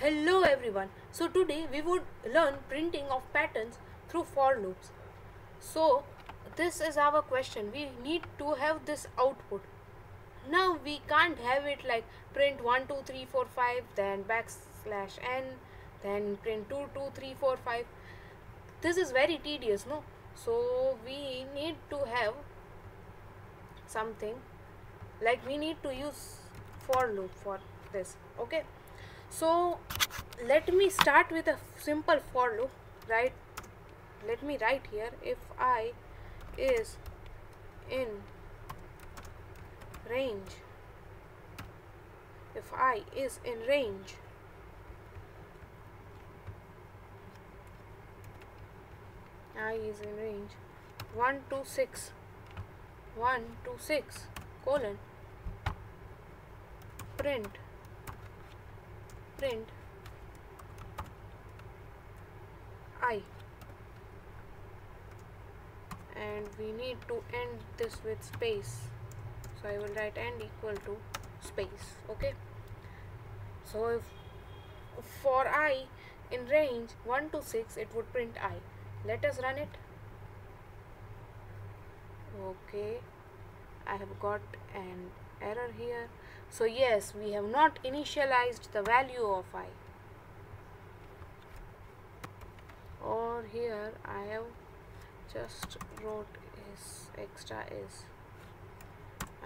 Hello everyone. So today we would learn printing of patterns through for loops. So this is our question. We need to have this output. Now we can't have it like print 1 2 3 4 5 then backslash n then print 2 2 3 4 5. This is very tedious, no? So we need to have something like we need to use for loop for this okay so let me start with a simple for loop right? Let me write here if i is in range if i is in range i is in range 1 to 6 1 to 6 colon print print. I. And we need to end this with space. So I will write end equal to space okay? So if for i in range 1 to 6 it would print i. Let us run it. Okay. I have got an error here so yes we have not initialized the value of i. Or here I have just wrote is extra is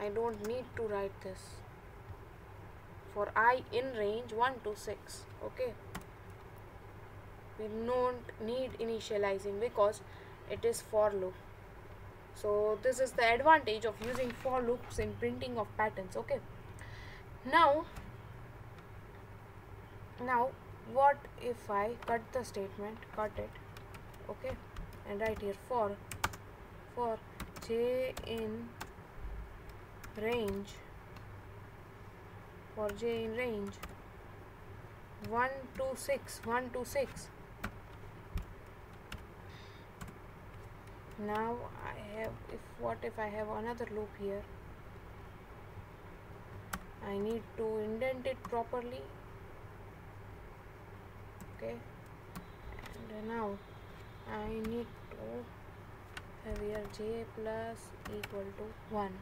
I don't need to write this. For i in range 1 to 6 okay? We don't need initializing because it is for loop. So this is the advantage of using for loops in printing of patterns okay now now what if I cut the statement cut it okay and write here for for j in range for j in range 1 to 6 1 to 6 now I have if what if I have another loop here I need to indent it properly. Okay. And now I need to have here j plus equal to 1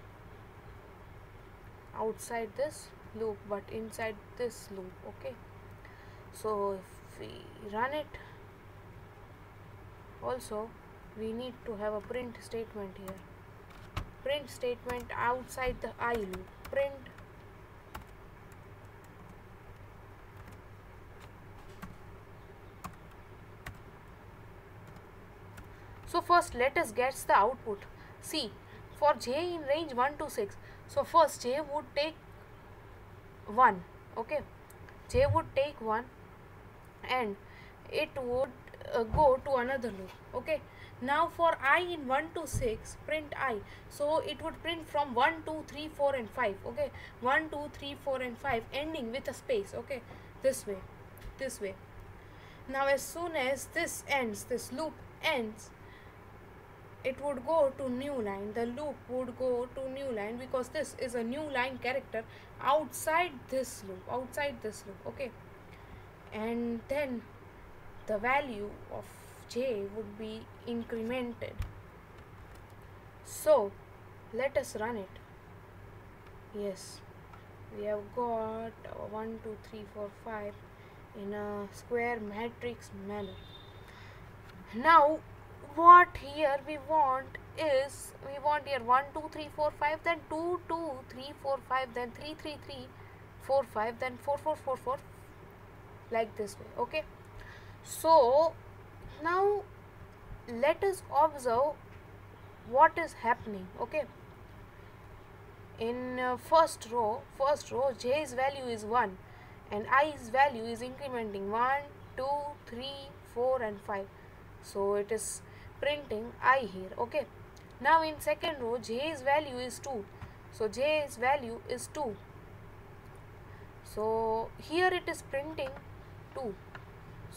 outside this loop but inside this loop okay. So if we run it also we need to have a print statement here. Print statement outside the i loop. Print so first let us get the output. See for j in range 1 to 6 so first j would take 1 okay? J would take 1 and it would uh, go to another loop okay? Now for i in 1 to 6 print i. So it would print from 1 2 3 4 and 5 okay? 1 2 3 4 and 5 ending with a space okay? This way this way. Now as soon as this ends this loop ends it would go to new line the loop would go to new line because this is a new line character outside this loop outside this loop okay? And then the value of j would be incremented. So let us run it. Yes we have got 1 2 3 4 5 in a square matrix manner. Now what here we want is we want here 1 2 3 4 5 then 2 2 3 4 5 then 3 3 3 4 5 then 4 4 4 4 like this way okay? So now let us observe what is happening okay? In uh, first row first row j's value is 1 and i's value is incrementing 1 2 3 4 and 5 so it is printing i here okay. Now in second row j's value is 2 so j's value is 2 so here it is printing 2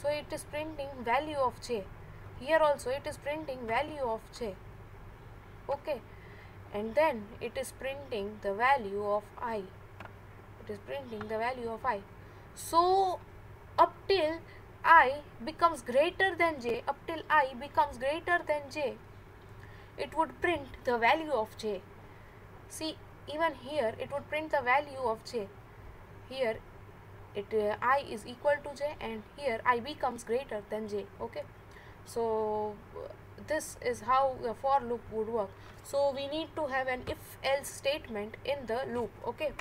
so it is printing value of j. Here also it is printing value of j. Okay. And then it is printing the value of i. It is printing the value of i. So up till i becomes greater than j up till i becomes greater than j. It would print the value of j. See even here it would print the value of j. Here it uh, i is equal to j and here i becomes greater than j okay? So this is how the for loop would work. So we need to have an if else statement in the loop okay?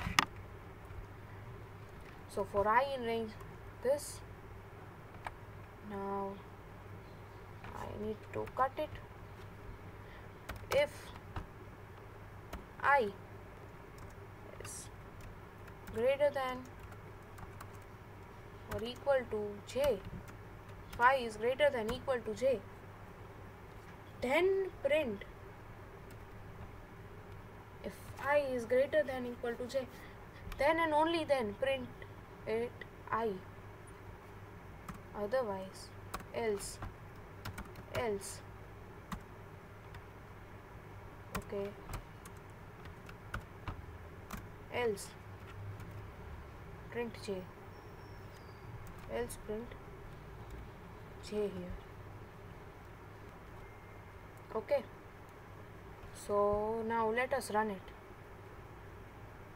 So for i in range this now I need to cut it. If I is greater than or equal to j phi is greater than equal to j then print. If i is greater than equal to j then and only then print it i otherwise else else. Okay. Else. Print j. Else print j here. Okay. So now let us run it.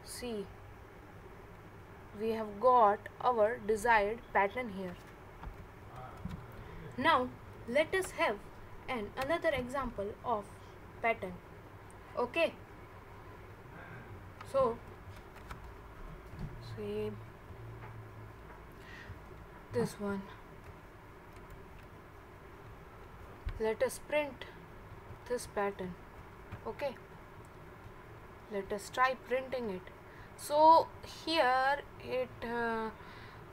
See. We have got our desired pattern here now let us have an another example of pattern. Okay? So see this one. Let us print this pattern. Okay? Let us try printing it. So here it uh,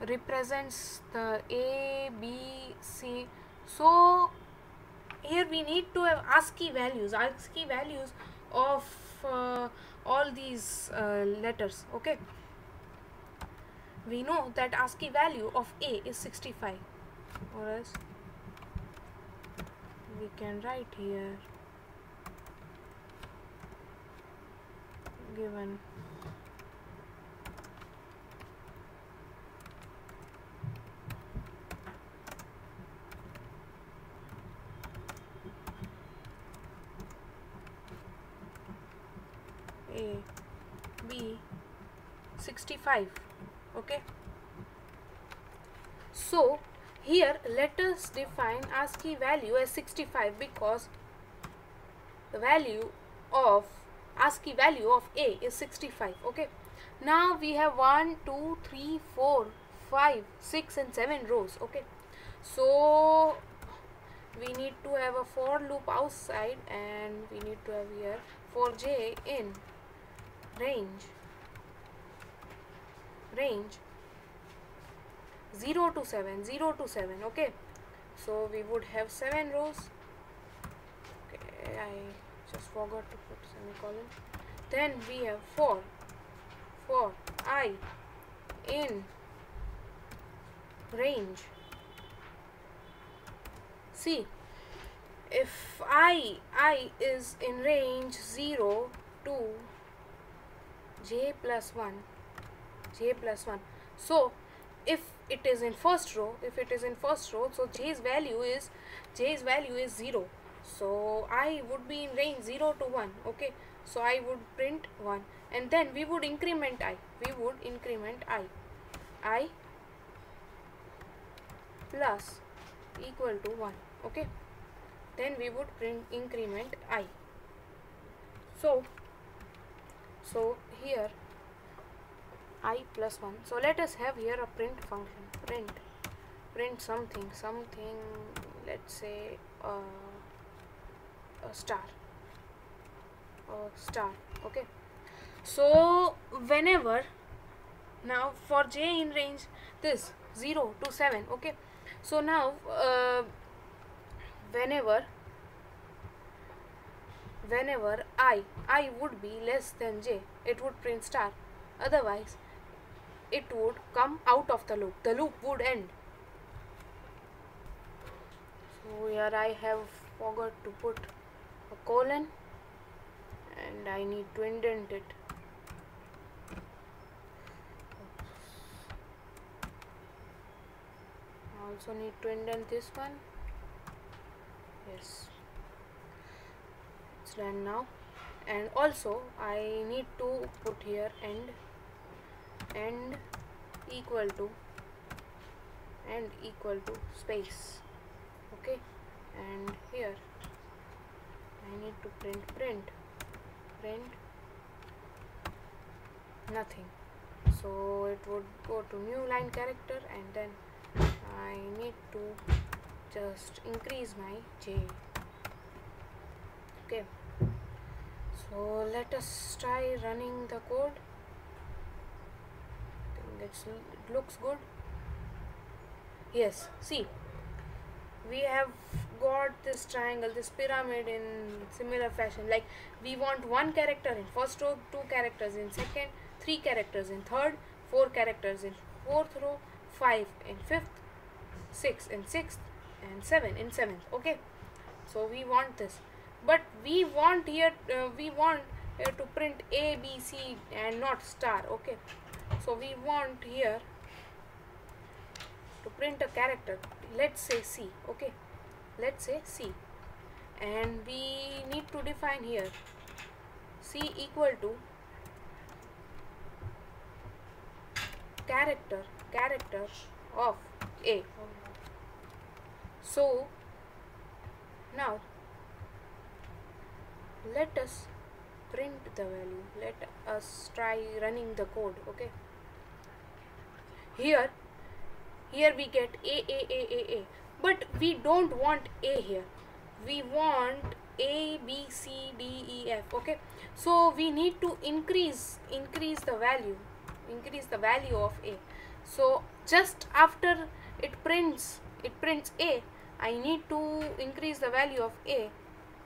represents the a b c. So here we need to have ASCII values ASCII values of uh, all these uh, letters okay? We know that ASCII value of A is 65 or else we can write here given A B 65 okay? So here let us define ASCII value as 65 because the value of ASCII value of A is 65 okay? Now we have 1 2 3 4 5 6 and 7 rows okay? So we need to have a for loop outside and we need to have here for j in range range 0 to 7 0 to 7 okay? So we would have 7 rows. Okay i just forgot to put semicolon. Then we have 4 for i in range. See if i i is in range 0 to j plus 1 j plus 1 so if it is in first row if it is in first row so j's value is j's value is 0 so i would be in range 0 to 1 okay? So i would print 1 and then we would increment i. We would increment i. I plus equal to 1 okay? Then we would print increment i. So so here i plus 1 so let us have here a print function. Print. Print something something let's say uh, a star. A star okay? So whenever now for j in range this 0 to 7 okay? So now uh, whenever whenever i i would be less than j it would print star. Otherwise it would come out of the loop. The loop would end. So here i have forgot to put a colon and i need to indent it. Also need to indent this one. Yes. It's done now. And also I need to put here end end equal to and equal to space. Okay? And here I need to print print print nothing. So it would go to new line character and then I need to just increase my J. Okay? So let us try running the code It looks good. Yes see we have got this triangle this pyramid in similar fashion. Like we want one character in first row two characters in second three characters in third four characters in fourth row five in fifth six in sixth and seven in seventh okay? So we want this. But we want here uh, we want here to print a b c and not star okay so we want here to print a character. Let's say c okay? Let's say c. And we need to define here. C equal to character character of a. So now let us print the value. Let us try running the code okay here here we get a a a a a. But we don't want a here. We want a b c d e f okay? So we need to increase increase the value increase the value of a. So just after it prints it prints a i need to increase the value of a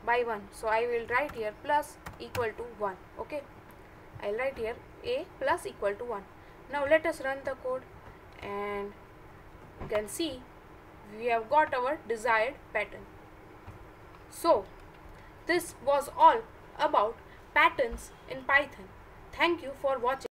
by 1 so I will write here plus equal to 1 okay? I'll write here a plus equal to 1 now let us run the code and you can see we have got our desired pattern. So this was all about patterns in Python. Thank you for watching